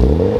Oh.